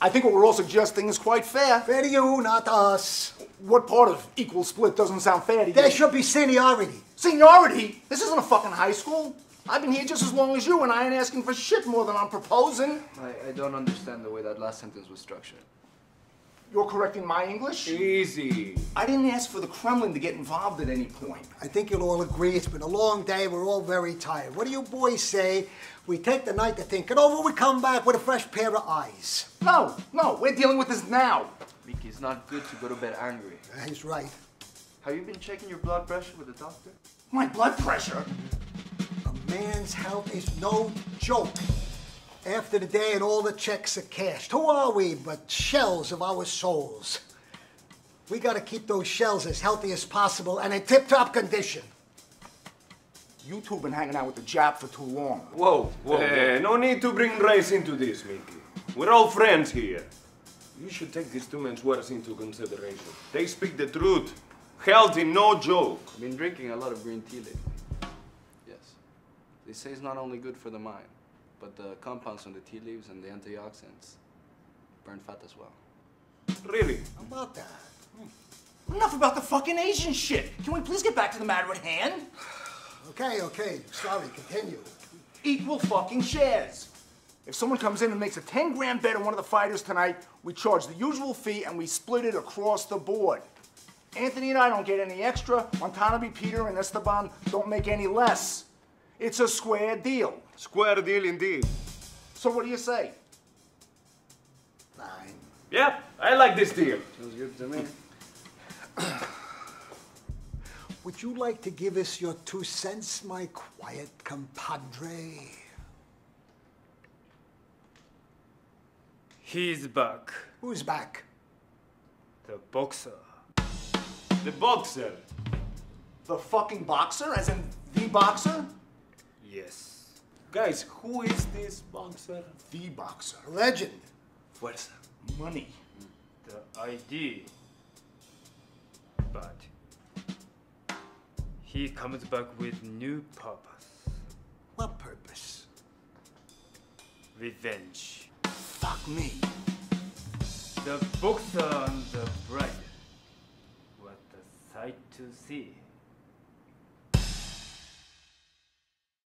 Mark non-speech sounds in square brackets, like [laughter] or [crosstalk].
I think what we're all suggesting is quite fair. Fair to you, not to us. What part of equal split doesn't sound fair to you? There should be seniority. Seniority? This isn't a fucking high school. I've been here just as long as you, and I ain't asking for shit more than I'm proposing. I, I don't understand the way that last sentence was structured. You're correcting my English? Easy. I didn't ask for the Kremlin to get involved at any point. I think you'll all agree it's been a long day. We're all very tired. What do you boys say? We take the night to think it over. We come back with a fresh pair of eyes. No, no, we're dealing with this now. Mickey, it's not good to go to bed angry. He's right. Have you been checking your blood pressure with the doctor? My blood pressure. A man's health is no joke. After the day and all the checks are cashed, who are we but shells of our souls? We gotta keep those shells as healthy as possible and in tip-top condition. You two been hanging out with the Jap for too long. Whoa, whoa. Eh, no need to bring race into this, Mickey. We're all friends here. You should take these two men's words into consideration. They speak the truth. Healthy, no joke. I've been drinking a lot of green tea lately. Yes. They say it's not only good for the mind, but the compounds from the tea leaves and the antioxidants burn fat as well. Really? How about that? Hmm. Enough about the fucking Asian shit. Can we please get back to the matter at hand? [sighs] Okay, okay. Sorry, continue. Equal fucking shares. If someone comes in and makes a 10 grand bet on one of the fighters tonight, we charge the usual fee and we split it across the board. Anthony and I don't get any extra. Watanabe, Peter, and Esteban don't make any less. It's a square deal. Square deal indeed. So what do you say? Fine. Yep, I like this deal. Sounds good to me. [coughs] Would you like to give us your two cents, my quiet compadre? He's back. Who's back? The boxer. The boxer. The fucking boxer, as in the boxer? Yes. Guys, who is this boxer? The boxer. Legend. Fuerza. Money. The ID. But he comes back with new purpose. What purpose? Revenge. Fuck me. The boxer and the bride. What a sight to see.